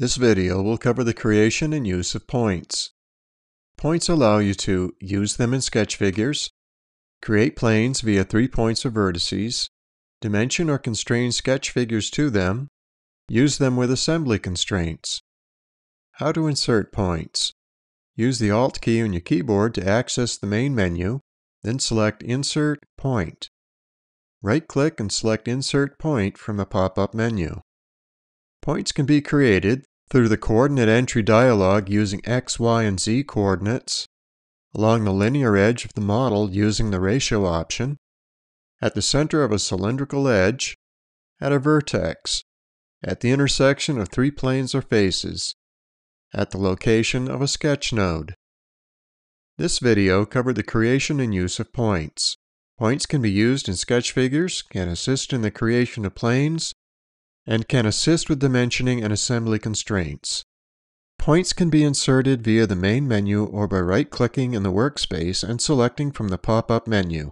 This video will cover the creation and use of points. Points allow you to use them in sketch figures, create planes via three points or vertices, dimension or constrain sketch figures to them, use them with assembly constraints. How to insert points. Use the Alt key on your keyboard to access the main menu, then select Insert Point. Right-click and select Insert Point from the pop-up menu. Points can be created through the coordinate entry dialog using x, y, and z coordinates, along the linear edge of the model using the ratio option, at the center of a cylindrical edge, at a vertex, at the intersection of three planes or faces, at the location of a sketch node. This video covered the creation and use of points. Points can be used in sketch figures, can assist in the creation of planes, and can assist with dimensioning and assembly constraints. Points can be inserted via the main menu or by right-clicking in the workspace and selecting from the pop-up menu.